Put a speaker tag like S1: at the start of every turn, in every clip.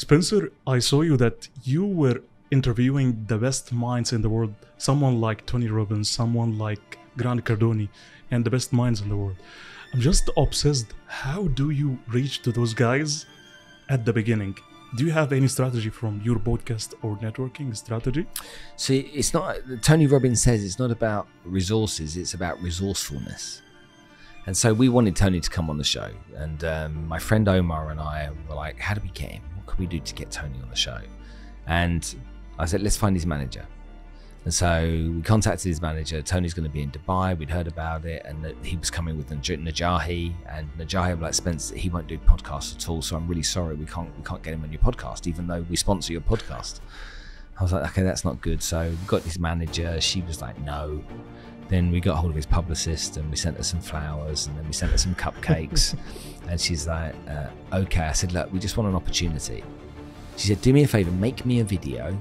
S1: Spencer, I saw you that you were interviewing the best minds in the world. Someone like Tony Robbins, someone like Grant Cardone, and the best minds in the world. I'm just obsessed. How do you reach to those guys at the beginning? Do you have any strategy from your podcast or networking strategy?
S2: See, it's not. Tony Robbins says it's not about resources; it's about resourcefulness. And so we wanted Tony to come on the show, and um, my friend Omar and I were like, "How do we get him? Can we do to get Tony on the show?" And I said, "Let's find his manager." And so we contacted his manager. Tony's going to be in Dubai. We'd heard about it, and that he was coming with Naj- Najahi. And Najahi was like, Spence, he won't do podcasts at all. So I'm really sorry, we can't we can't get him on your podcast, even though we sponsor your podcast. I was like, okay, that's not good. So we got his manager. She was like, no. Then we got hold of his publicist, and we sent her some flowers, and then we sent her some cupcakes. and she's like, uh, okay. I said, look, we just want an opportunity. She said, do me a favor, make me a video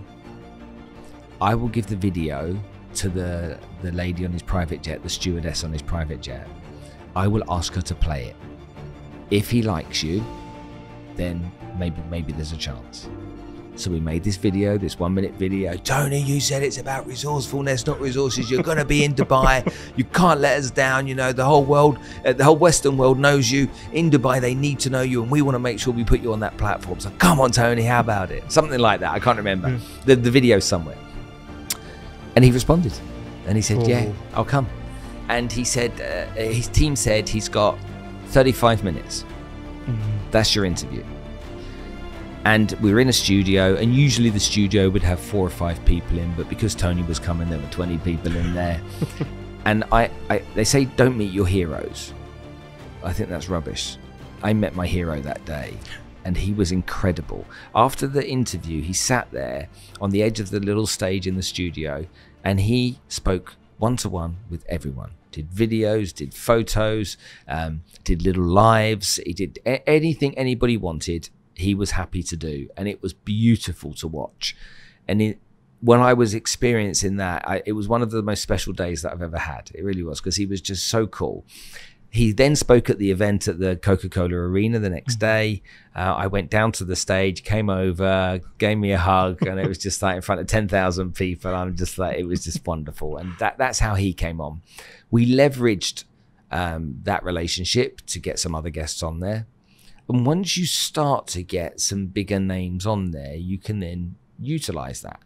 S2: I will give the video to the the lady on his private jet, the stewardess on his private jet. I will ask her to play it. If he likes you, then maybe maybe there's a chance. So we made this video, this one minute video. Tony, you said it's about resourcefulness, not resources. You're going to be in Dubai. You can't let us down. You know, the whole world, uh, the whole Western world knows you. In Dubai, they need to know you, and we want to make sure we put you on that platform. So come on, Tony, how about it? Something like that. I can't remember.
S1: Mm.
S2: The, the video somewhere. And he responded. And he said, Yeah,
S1: Oh.
S2: I'll come. And he said, uh, his team said he's got 35 minutes. That's your interview. And we were in a studio, and usually the studio would have four or five people in, but because Tony was coming, there were 20 people in there. and I, I, they say, don't meet your heroes. I think that's rubbish. I met my hero that day, and he was incredible. After the interview, he sat there on the edge of the little stage in the studio, and he spoke one to one with everyone. Did videos, did photos, um, did little lives. He did a- anything anybody wanted. He was happy to do, and it was beautiful to watch. And it, when I was experiencing that, I, it was one of the most special days that I've ever had. It really was because he was just so cool. He then spoke at the event at the Coca Cola Arena the next day. Uh, I went down to the stage, came over, gave me a hug, and it was just like in front of 10,000 people. I'm just like, it was just wonderful. And that, that's how he came on. We leveraged um, that relationship to get some other guests on there. And once you start to get some bigger names on there, you can then utilize that.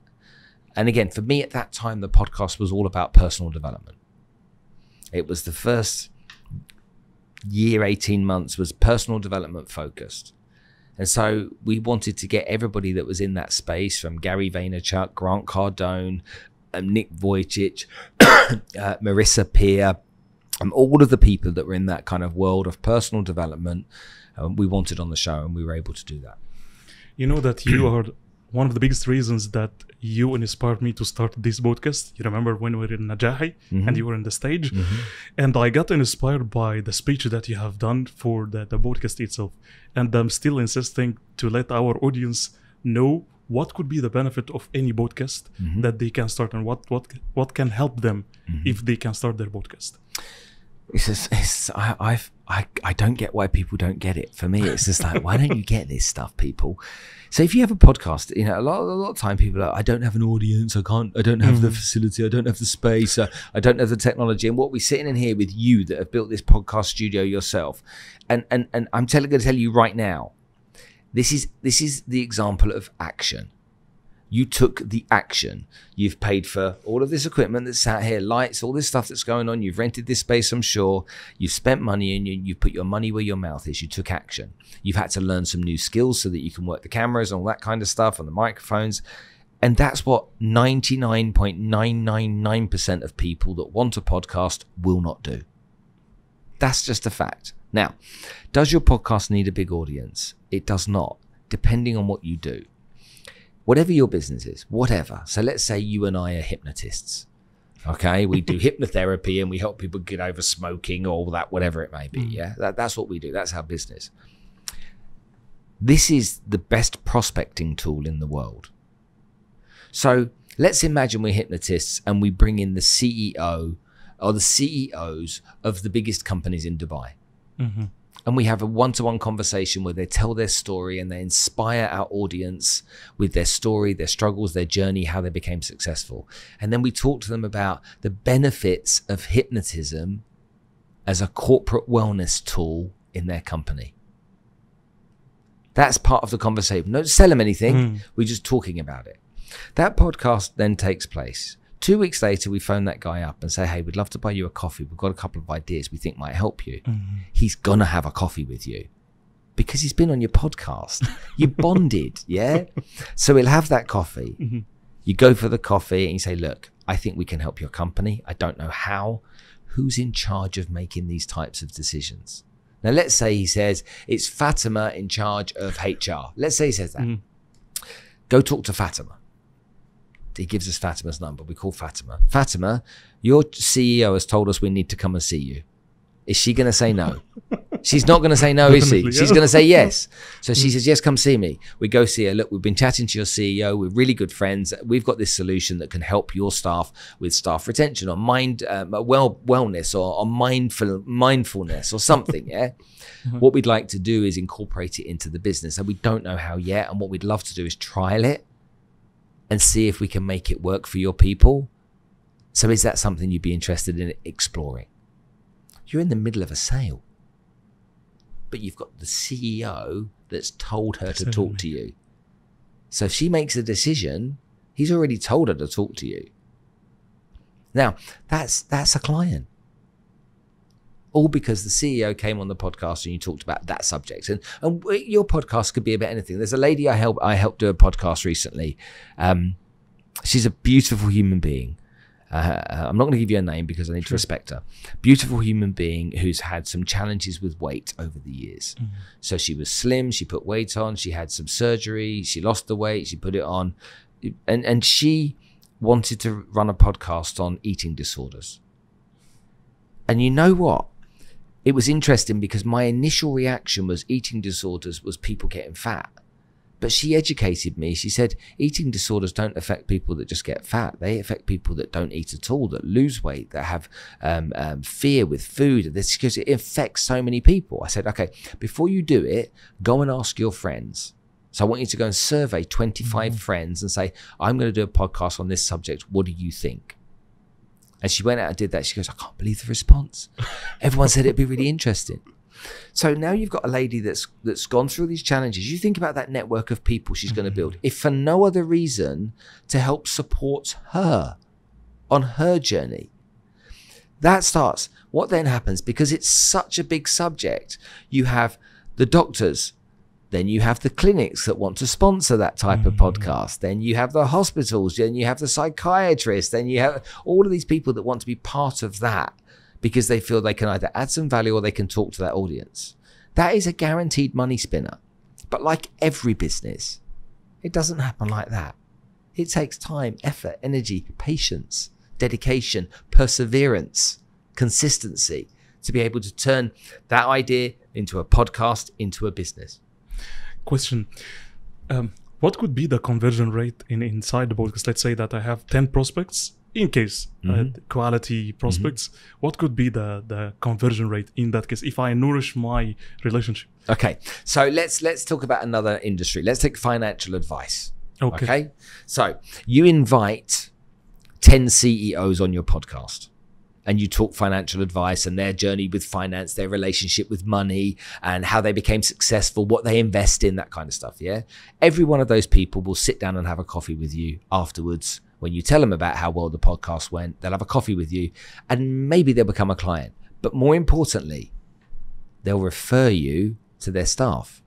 S2: And again, for me at that time, the podcast was all about personal development. It was the first year, 18 months was personal development focused. And so we wanted to get everybody that was in that space from Gary Vaynerchuk, Grant Cardone, um, Nick Vujicic, uh, Marissa Peer, um, all of the people that were in that kind of world of personal development, um, we wanted on the show, and we were able to do that.
S1: You know that you are one of the biggest reasons that you inspired me to start this podcast. You remember when we were in Najahi and you were in the stage? And I got inspired by the speech that you have done for the, the podcast itself. And I'm still insisting to let our audience know what could be the benefit of any podcast that they can start and what, what, what can help them if they can start their podcast.
S2: It's just, it's, I, I've, I, I don't get why people don't get it. For me, it's just like, why don't you get this stuff, people? So if you have a podcast, you know, a lot, a lot of time people are, I don't have an audience, I can't, I don't have the facility, I don't have the space, uh, I don't have the technology. And what we're sitting in here with you that have built this podcast studio yourself, and and and I'm telling, going to tell you right now, this is this is the example of action. You took the action. You've paid for all of this equipment that's out here, lights, all this stuff that's going on. You've rented this space, I'm sure. You've spent money and you, you've put your money where your mouth is. You took action. You've had to learn some new skills so that you can work the cameras and all that kind of stuff and the microphones. And that's what 99.999% of people that want a podcast will not do. That's just a fact. Now, does your podcast need a big audience? It does not, depending on what you do whatever your business is, whatever. So let's say you and I are hypnotists. Okay, we do hypnotherapy and we help people get over smoking or that, whatever it may be. Mm. Yeah, that, that's what we do. That's our business. This is the best prospecting tool in the world. So let's imagine we're hypnotists and we bring in the CEO or the CEOs of the biggest companies in Dubai. And we have a one-to-one conversation where they tell their story and they inspire our audience with their story their struggles their journey how they became successful. And then we talk to them about the benefits of hypnotism as a corporate wellness tool in their company. That's part of the conversation. Don't sell them anything.
S1: Mm.
S2: we're just talking about it. That podcast then takes place Two weeks later, we phone that guy up and say, Hey, we'd love to buy you a coffee. We've got a couple of ideas we think might help you. Mm-hmm. He's going to have a coffee with you because he's been on your podcast. You bonded, yeah? So he'll have that coffee. Mm-hmm. You go for the coffee and you say, Look, I think we can help your company. I don't know how. Who's in charge of making these types of decisions? Now, let's say he says, It's Fatima in charge of HR. Let's say he says that. Mm-hmm. Go talk to Fatima he gives us Fatima's number. We call Fatima. Fatima, your CEO has told us we need to come and see you. Is she going to say no? She's not going to say no, is she? She's going to say yes. So she says, yes, come see me. We go see her. Look, we've been chatting to your CEO. We're really good friends. We've got this solution that can help your staff with staff retention or mind, um, well, wellness or, or mindful, mindfulness or something. Yeah. What we'd like to do is incorporate it into the business. And we don't know how yet. And what we'd love to do is trial it and see if we can make it work for your people. So, is that something you'd be interested in exploring? You're in the middle of a sale, but you've got the CEO that's told her to talk to you. So, if she makes a decision, he's already told her to talk to you. Now, that's that's a client. All because the CEO came on the podcast and you talked about that subject. And and your podcast could be about anything. There's a lady I help I helped do a podcast recently. Um, she's a beautiful human being. Uh, I'm not going to give you a name because I need to respect her. Beautiful human being who's had some challenges with weight over the years. So she was slim, she put weight on, she had some surgery, she lost the weight, she put it on, and and she wanted to run a podcast on eating disorders. And you know what? It was interesting because my initial reaction was eating disorders was people getting fat. But she educated me. She said eating disorders don't affect people that just get fat. They affect people that don't eat at all, that lose weight, that have um, um, fear with food. This because it affects so many people. I said, okay, before you do it, go and ask your friends. So I want you to go and survey 25 friends and say, I'm going to do a podcast on this subject. What do you think? And she went out and did that. She goes, I can't believe the response. Everyone said it'd be really interesting. So now you've got a lady that's that's gone through these challenges. You think about that network of people she's going to mm-hmm. build, if for no other reason to help support her on her journey. That starts. What then happens? Because it's such a big subject, you have the doctors, then you have the clinics that want to sponsor that type of mm. podcast. Then you have the hospitals. Then you have the psychiatrists. Then you have all of these people that want to be part of that because they feel they can either add some value or they can talk to that audience. That is a guaranteed money spinner. But like every business, it doesn't happen like that. It takes time, effort, energy, patience, dedication, perseverance, consistency to be able to turn that idea into a podcast, into a business.
S1: Question. Um, what could be the conversion rate in inside the podcast? Let's say that I have 10 prospects in case uh,
S2: Mhm.
S1: quality prospects. What could be the, the conversion rate in that case if I nourish my relationship?
S2: Okay, so let's let's talk about another industry. Let's take financial advice.
S1: Okay.
S2: Okay. So you invite 10 CEOs on your podcast and you talk financial advice and their journey with finance, their relationship with money, and how they became successful, what they invest in, that kind of stuff. Yeah. Every one of those people will sit down and have a coffee with you afterwards. When you tell them about how well the podcast went, they'll have a coffee with you and maybe they'll become a client. But more importantly, they'll refer you to their staff.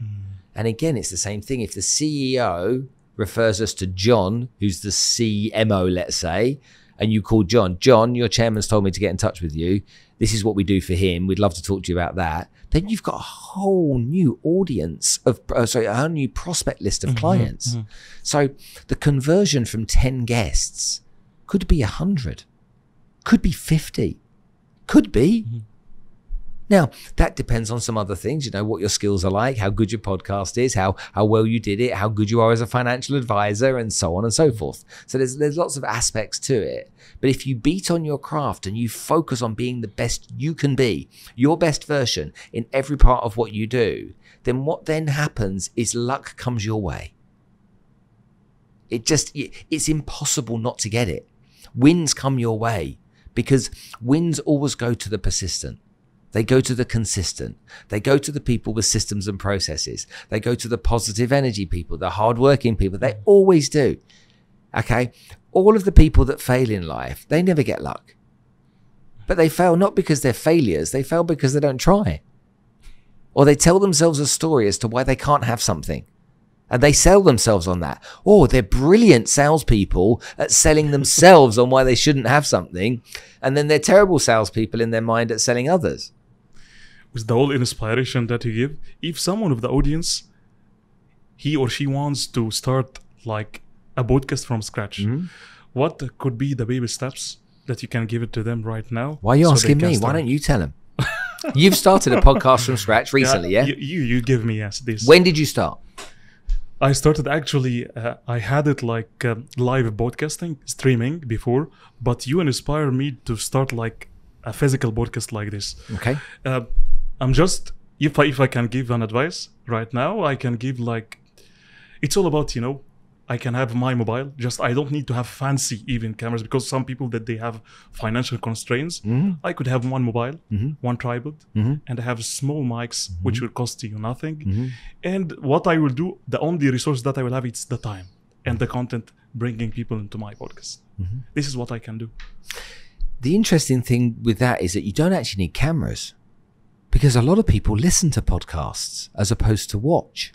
S2: Mm. And again, it's the same thing. If the CEO refers us to John, who's the CMO, let's say, and you call John, John, your chairman's told me to get in touch with you. This is what we do for him. We'd love to talk to you about that. Then you've got a whole new audience of, uh, sorry, a whole new prospect list of mm-hmm, clients. Mm-hmm. So the conversion from 10 guests could be 100, could be 50, could be. Mm-hmm. Now, that depends on some other things, you know, what your skills are like, how good your podcast is, how how well you did it, how good you are as a financial advisor, and so on and so forth. So there's there's lots of aspects to it. But if you beat on your craft and you focus on being the best you can be, your best version in every part of what you do, then what then happens is luck comes your way. It just it's impossible not to get it. Wins come your way because wins always go to the persistent. They go to the consistent. They go to the people with systems and processes. They go to the positive energy people, the hardworking people. They always do. Okay. All of the people that fail in life, they never get luck. But they fail not because they're failures, they fail because they don't try. Or they tell themselves a story as to why they can't have something. And they sell themselves on that. Oh, they're brilliant salespeople at selling themselves on why they shouldn't have something. And then they're terrible salespeople in their mind at selling others
S1: with the whole inspiration that you give if someone of the audience he or she wants to start like a podcast from scratch mm-hmm. what could be the baby steps that you can give it to them right now
S2: why are you so asking me start? why don't you tell them you've started a podcast from scratch recently yeah,
S1: yeah? You, you, give me yes this
S2: when did you start
S1: I started actually. Uh, I had it like uh, live broadcasting, streaming before, but you inspired me to start like a physical podcast like this.
S2: Okay.
S1: Uh, I'm just if I if I can give an advice right now, I can give like it's all about you know I can have my mobile. Just I don't need to have fancy even cameras because some people that they have financial constraints. Mm-hmm. I could have one mobile, mm-hmm. one tripod, mm-hmm. and I have small mics mm-hmm. which will cost you nothing. Mm-hmm. And what I will do, the only resource that I will have is the time and the content bringing people into my podcast. Mm-hmm. This is what I can do.
S2: The interesting thing with that is that you don't actually need cameras because a lot of people listen to podcasts as opposed to watch.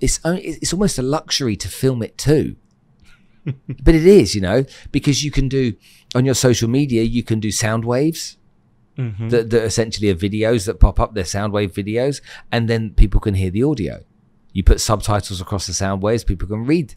S2: It's it's almost a luxury to film it too. but it is, you know, because you can do on your social media, you can do sound waves mm-hmm. that, that essentially are videos that pop up. They're sound wave videos, and then people can hear the audio. You put subtitles across the sound waves, people can read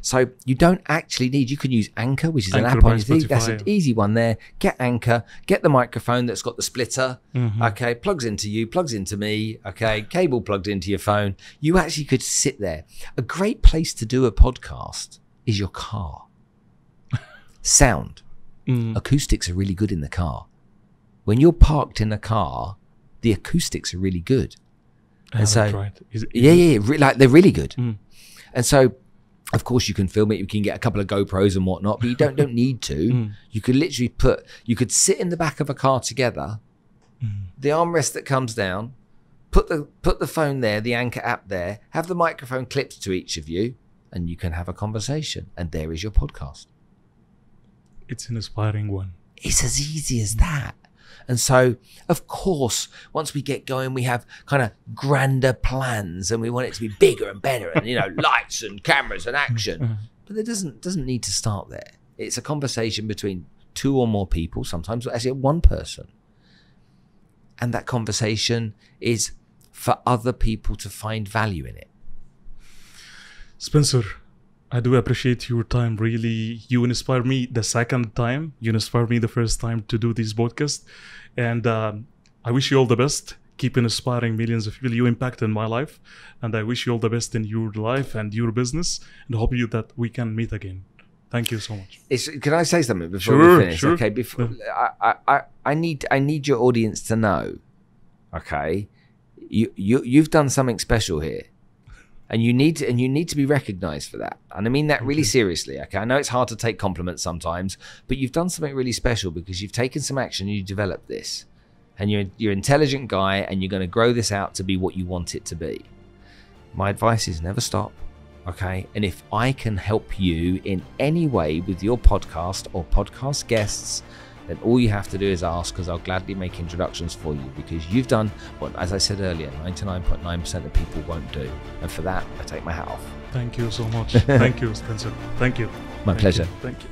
S2: so you don't actually need, you can use Anchor, which is Anchor an app on your thing. That's an easy one there. Get Anchor, get the microphone that's got the splitter. Mm-hmm. Okay, plugs into you, plugs into me. Okay, cable plugged into your phone. You actually could sit there. A great place to do a podcast is your car. Sound. Mm. Acoustics are really good in the car. When you're parked in a car, the acoustics are really good.
S1: And so,
S2: is it, is yeah, yeah, yeah, like they're really good. Mm. And so of course you can film it you can get a couple of gopros and whatnot but you don't don't need to. Mm. you could literally put you could sit in the back of a car together mm. the armrest that comes down put the put the phone there the anchor app there have the microphone clipped to each of you and you can have a conversation. And there is your podcast.
S1: It's an inspiring one.
S2: It's as easy as that and so, of course, once we get going, we have kind of grander plans and we want it to be bigger and better and, you know, lights and cameras and action. Mm-hmm. But it doesn't, doesn't need to start there. It's a conversation between two or more people, sometimes actually one person. And that conversation is for other people to find value in it.
S1: Spencer, I do appreciate your time. Really, you inspired me the second time. You inspired me the first time to do this podcast, and um, I wish you all the best. Keep inspiring millions of people. You impacted my life, and I wish you all the best in your life and your business. And hope you that we can meet again. Thank you so much.
S2: It's, can I say something before
S1: sure,
S2: we finish?
S1: Sure.
S2: Okay, before I, I, I need I need your audience to know. Okay, you you you've done something special here and you need to, and you need to be recognized for that. And I mean that really mm-hmm. seriously. Okay, I know it's hard to take compliments sometimes, but you've done something really special because you've taken some action. and You developed this, and you're you're an intelligent guy, and you're going to grow this out to be what you want it to be. My advice is never stop. Okay, and if I can help you in any way with your podcast or podcast guests then all you have to do is ask because I'll gladly make introductions for you because you've done what, as I said earlier, 99.9% of people won't do. And for that, I take my hat off.
S1: Thank you so much. Thank you, Spencer. Thank you.
S2: My
S1: Thank
S2: pleasure.
S1: You. Thank you.